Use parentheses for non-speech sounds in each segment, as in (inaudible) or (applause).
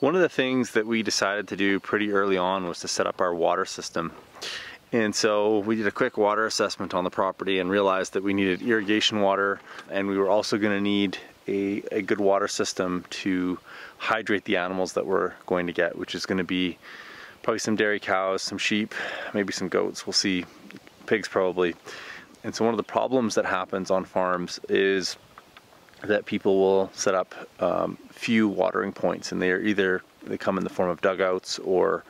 One of the things that we decided to do pretty early on was to set up our water system. And so we did a quick water assessment on the property and realized that we needed irrigation water and we were also going to need a, a good water system to hydrate the animals that we're going to get, which is going to be probably some dairy cows, some sheep, maybe some goats. We'll see pigs probably. And so one of the problems that happens on farms is that people will set up um, few watering points and they're either they come in the form of dugouts or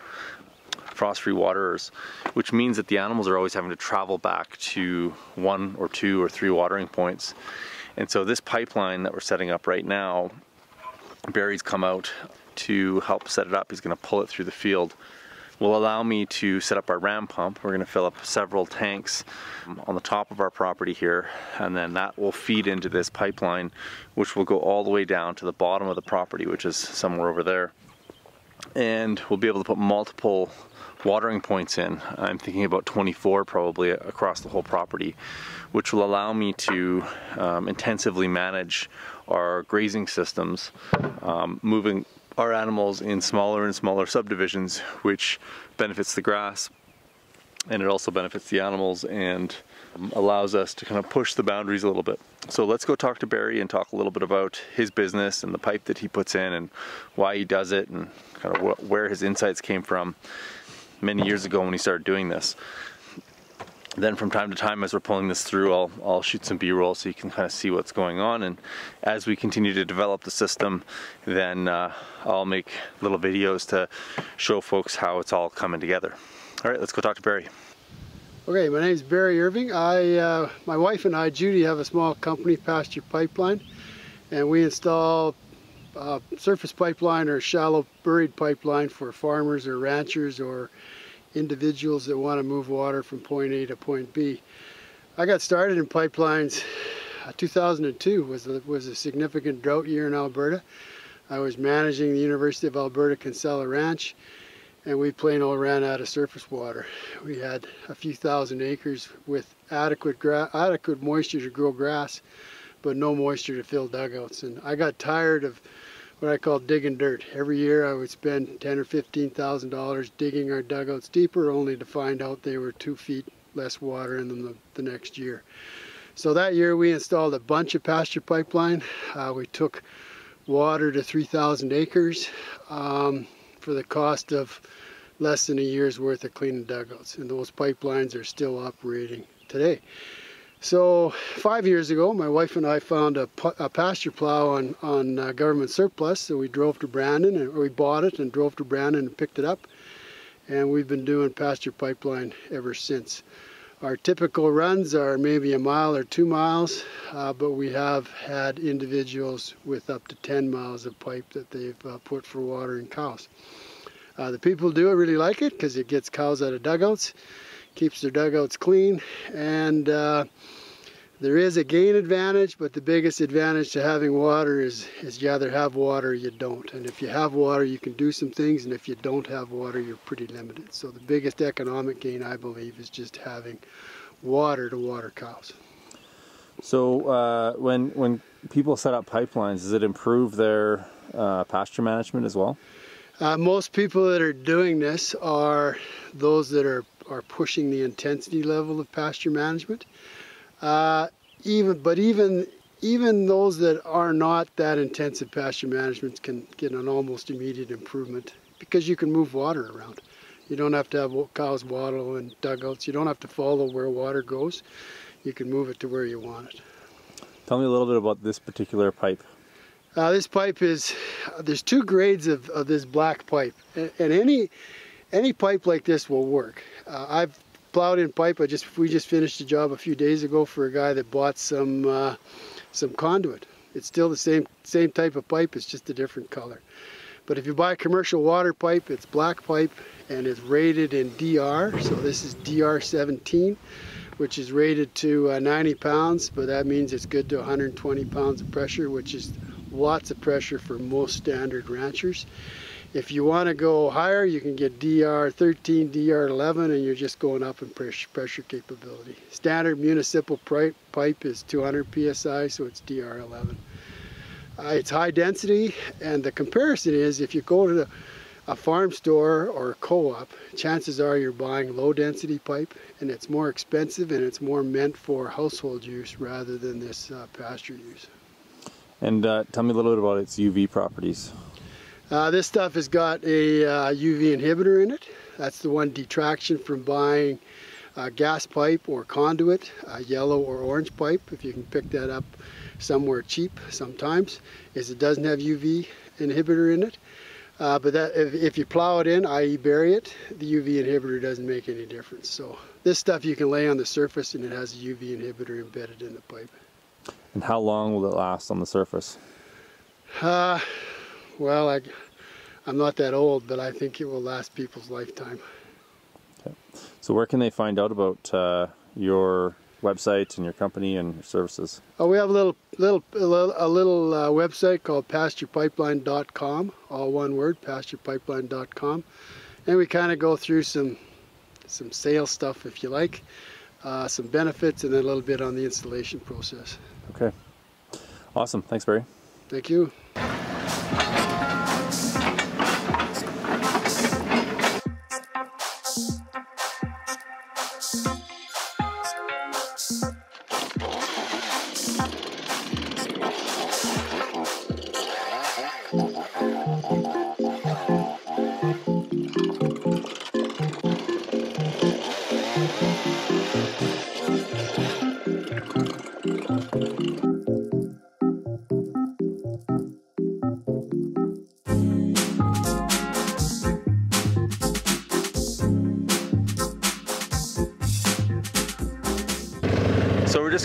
frost-free waterers, which means that the animals are always having to travel back to one or two or three watering points. And so this pipeline that we're setting up right now, Barry's come out to help set it up. He's gonna pull it through the field will allow me to set up our ram pump. We're going to fill up several tanks on the top of our property here and then that will feed into this pipeline which will go all the way down to the bottom of the property which is somewhere over there and we'll be able to put multiple watering points in. I'm thinking about 24 probably across the whole property, which will allow me to um, intensively manage our grazing systems, um, moving our animals in smaller and smaller subdivisions, which benefits the grass and it also benefits the animals and um, allows us to kind of push the boundaries a little bit. So let's go talk to Barry and talk a little bit about his business and the pipe that he puts in and why he does it and kind of wh where his insights came from many years ago when he started doing this then from time to time as we're pulling this through I'll, I'll shoot some b-roll so you can kind of see what's going on and as we continue to develop the system then uh, I'll make little videos to show folks how it's all coming together. Alright let's go talk to Barry. Okay my name is Barry Irving. I, uh, my wife and I Judy have a small company Pasture Pipeline and we install uh, surface pipeline or shallow buried pipeline for farmers or ranchers or individuals that want to move water from point A to point B. I got started in pipelines uh, 2002 was a, was a significant drought year in Alberta. I was managing the University of Alberta Kinsella Ranch and we plain old ran out of surface water. We had a few thousand acres with adequate adequate moisture to grow grass but no moisture to fill dugouts and I got tired of what I call digging dirt. Every year I would spend ten or fifteen thousand dollars digging our dugouts deeper, only to find out they were two feet less water in them the, the next year. So that year we installed a bunch of pasture pipeline. Uh, we took water to 3,000 acres um, for the cost of less than a year's worth of cleaning dugouts. And those pipelines are still operating today. So five years ago, my wife and I found a, a pasture plow on, on uh, government surplus. So we drove to Brandon, and, or we bought it and drove to Brandon and picked it up. And we've been doing pasture pipeline ever since. Our typical runs are maybe a mile or two miles, uh, but we have had individuals with up to 10 miles of pipe that they've uh, put for watering cows. Uh, the people do it really like it because it gets cows out of dugouts keeps their dugouts clean and uh, there is a gain advantage but the biggest advantage to having water is, is you either have water or you don't and if you have water you can do some things and if you don't have water you're pretty limited so the biggest economic gain I believe is just having water to water cows. So uh, when when people set up pipelines does it improve their uh, pasture management as well? Uh, most people that are doing this are those that are are pushing the intensity level of pasture management. Uh, even, but even even those that are not that intensive pasture management can get an almost immediate improvement because you can move water around. You don't have to have cows waddle in dugouts. You don't have to follow where water goes. You can move it to where you want it. Tell me a little bit about this particular pipe. Uh, this pipe is, uh, there's two grades of, of this black pipe. And, and any, any pipe like this will work. Uh, I've plowed in pipe. I just we just finished a job a few days ago for a guy that bought some uh, some conduit. It's still the same same type of pipe. It's just a different color. But if you buy a commercial water pipe, it's black pipe and it's rated in DR. So this is DR 17, which is rated to uh, 90 pounds, but that means it's good to 120 pounds of pressure, which is lots of pressure for most standard ranchers. If you want to go higher, you can get DR13, DR11, and you're just going up in pressure, capability. Standard municipal pipe is 200 psi, so it's DR11. Uh, it's high density, and the comparison is if you go to the, a farm store or a co-op, chances are you're buying low density pipe, and it's more expensive and it's more meant for household use rather than this uh, pasture use. And uh, tell me a little bit about its UV properties. Uh, this stuff has got a UV uh, inhibitor in it. That's the one detraction from buying gas pipe or conduit, yellow or orange pipe, if you can pick that up somewhere cheap sometimes, is it doesn't have UV inhibitor in it. Uh, but that, if, if, you plow it in, i.e. bury it, the UV inhibitor doesn't make any difference. So this stuff you can lay on the surface and it has a UV inhibitor embedded in the pipe. And how long will it last on the surface? Well, I, I'm not that old, but I think it will last people's lifetime. Okay. So where can they find out about uh, your website and your company and your services? Oh, we have a little little a little, a little uh, website called pasturepipeline.com, all one word, pasturepipeline.com, and we kind of go through some some sales stuff if you like, uh, some benefits, and then a little bit on the installation process. Okay, awesome. Thanks, Barry. Thank you.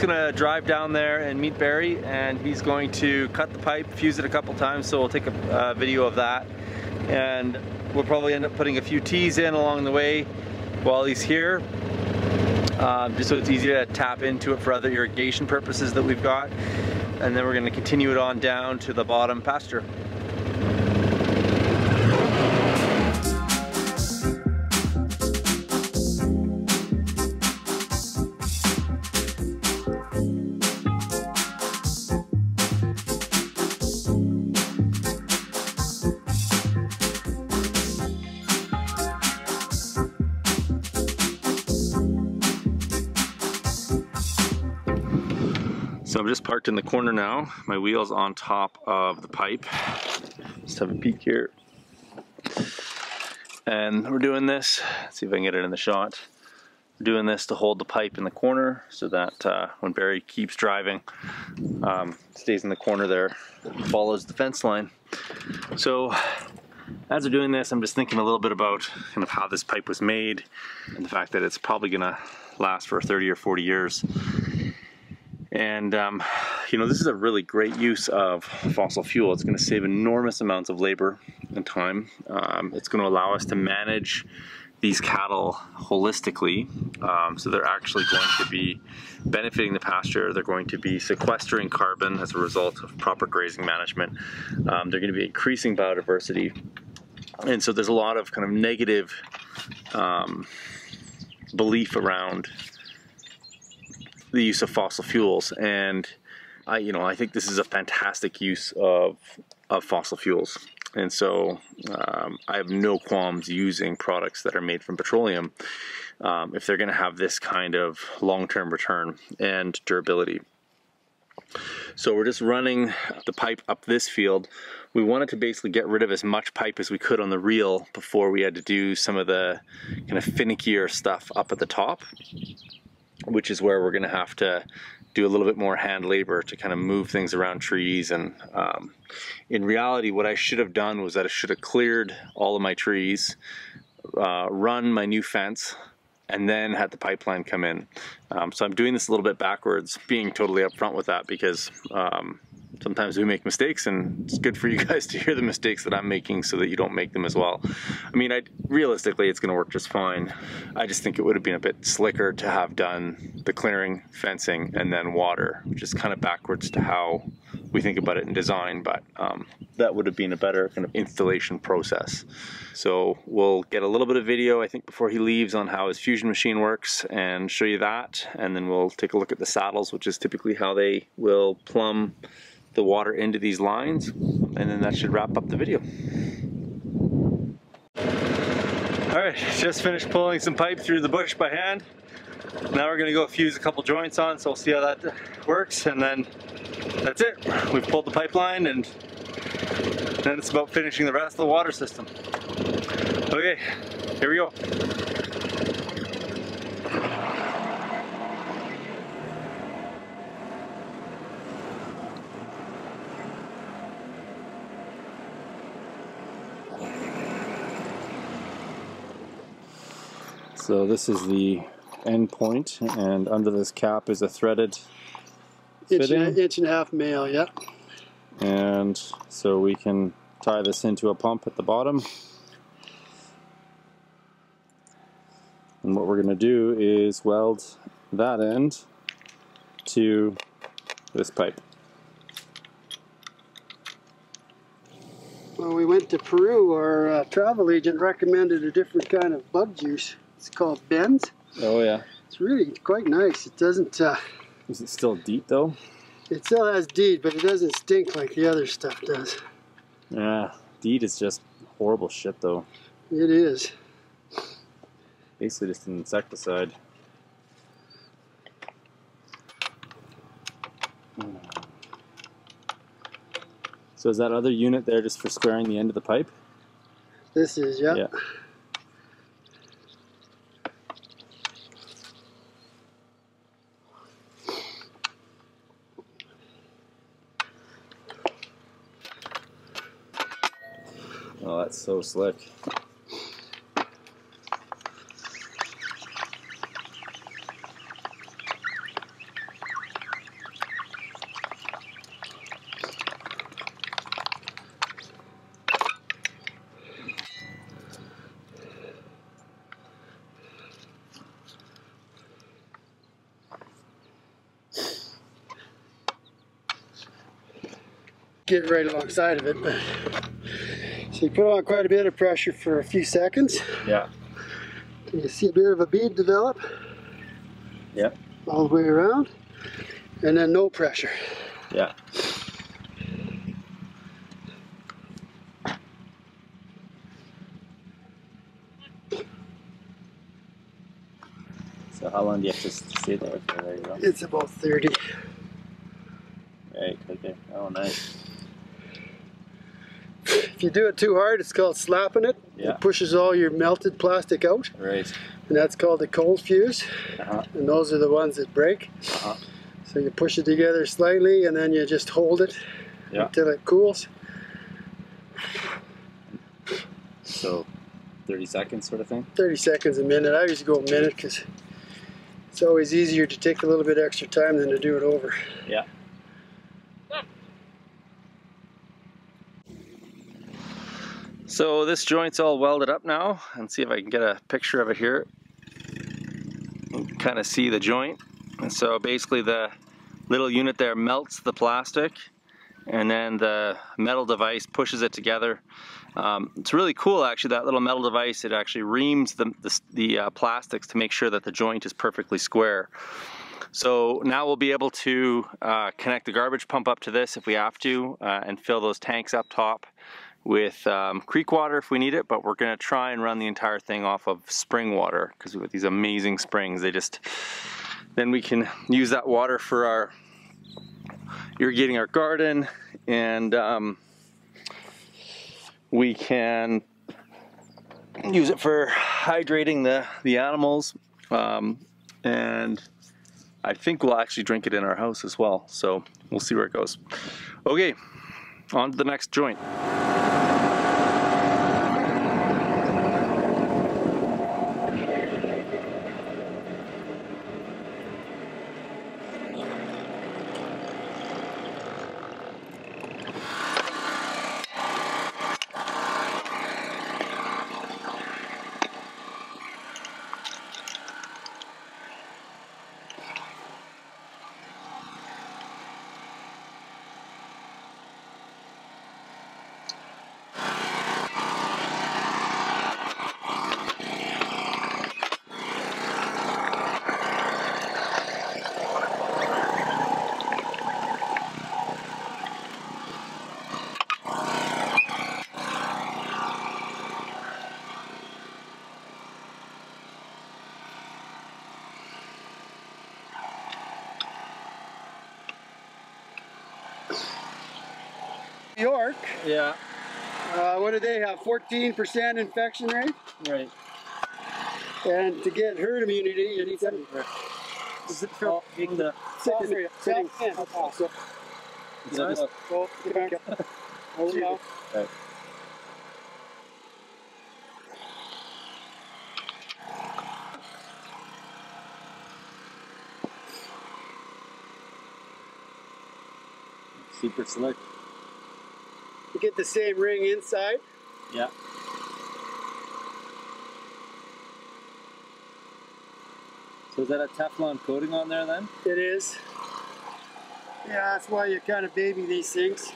Gonna drive down there and meet Barry and he's going to cut the pipe, fuse it a couple times, so we'll take a uh, video of that. And we'll probably end up putting a few tees in along the way while he's here. Um, just so it's easy to tap into it for other irrigation purposes that we've got. And then we're gonna continue it on down to the bottom pasture. So I'm just parked in the corner now. My wheel's on top of the pipe. Just have a peek here. And we're doing this, Let's see if I can get it in the shot. We're doing this to hold the pipe in the corner so that uh, when Barry keeps driving, um, stays in the corner there, follows the fence line. So as we're doing this, I'm just thinking a little bit about kind of how this pipe was made and the fact that it's probably gonna last for 30 or 40 years. And, um, you know, this is a really great use of fossil fuel. It's going to save enormous amounts of labor and time. Um, it's going to allow us to manage these cattle holistically. Um, so they're actually going to be benefiting the pasture. They're going to be sequestering carbon as a result of proper grazing management. Um, they're going to be increasing biodiversity. And so there's a lot of kind of negative um, belief around the use of fossil fuels and I you know I think this is a fantastic use of of fossil fuels and so um, I have no qualms using products that are made from petroleum um, if they're going to have this kind of long-term return and durability. So we're just running the pipe up this field. We wanted to basically get rid of as much pipe as we could on the reel before we had to do some of the kind of finickier stuff up at the top which is where we're going to have to do a little bit more hand labor to kind of move things around trees. And um, in reality, what I should have done was that I should have cleared all of my trees, uh, run my new fence, and then had the pipeline come in. Um, so I'm doing this a little bit backwards, being totally upfront with that because um, sometimes we make mistakes and it's good for you guys (laughs) to hear the mistakes that I'm making so that you don't make them as well. I mean, I realistically, it's gonna work just fine. I just think it would have been a bit slicker to have done the clearing, fencing, and then water, which is kind of backwards to how we think about it in design, but um, that would have been a better kind of installation process. So we'll get a little bit of video, I think, before he leaves on how his fusion machine works and show you that. And then we'll take a look at the saddles, which is typically how they will plumb the water into these lines and then that should wrap up the video. Alright, just finished pulling some pipe through the bush by hand. Now we're gonna go fuse a couple joints on so we'll see how that works and then that's it. We've pulled the pipeline and then it's about finishing the rest of the water system. Okay, here we go. So this is the end point and under this cap is a threaded Inch and, inch and a half male, yep. And so we can tie this into a pump at the bottom. And what we're going to do is weld that end to this pipe. When we went to Peru, our uh, travel agent recommended a different kind of bug juice. It's called Ben's. Oh yeah. It's really quite nice. It doesn't, uh, Is it still DEET though? it still has DEET, but it doesn't stink like the other stuff does. Yeah. DEET is just horrible shit though. It is. Basically just an insecticide. So is that other unit there just for squaring the end of the pipe? This is, yeah. Yeah. Oh, that's so slick. Get right alongside of it. But, so you put on quite a bit of pressure for a few seconds. Yeah. You see a bit of a bead develop Yeah. all the way around. And then no pressure. Yeah. So how long do you have to stay there? Okay, there you go. It's about 30. Right, okay. Oh, nice. If you do it too hard, it's called slapping it. Yeah. It pushes all your melted plastic out, Right. and that's called a cold fuse. Uh-huh. And those are the ones that break. Uh-huh. So you push it together slightly, and then you just hold it Yeah. until it cools. So 30 seconds sort of thing? 30 seconds a minute. I usually go a minute because it's always easier to take a little bit extra time than to do it over. Yeah. So this joint's all welded up now and see if I can get a picture of it here. Kind of see the joint. And so basically the little unit there melts the plastic and then the metal device pushes it together. Um, it's really cool actually that little metal device it actually reams the, the, the uh, plastics to make sure that the joint is perfectly square. So now we'll be able to uh, connect the garbage pump up to this if we have to uh, and fill those tanks up top with um, creek water if we need it, but we're gonna try and run the entire thing off of spring water because with these amazing springs, they just, then we can use that water for our irrigating our garden and um, we can use it for hydrating the, the animals um, and I think we'll actually drink it in our house as well. So we'll see where it goes. Okay, on to the next joint. York, Yeah, uh, what do they have? 14% infection rate? right. And to get herd immunity, you need to Is it oh, in the, South Korea. Sitting. South Korea. So, is that the- go, get back. Over (laughs) now. Right. super slick? You get the same ring inside. Yeah. So is that a Teflon coating on there then? It is. Yeah, that's why you kind of baby these things.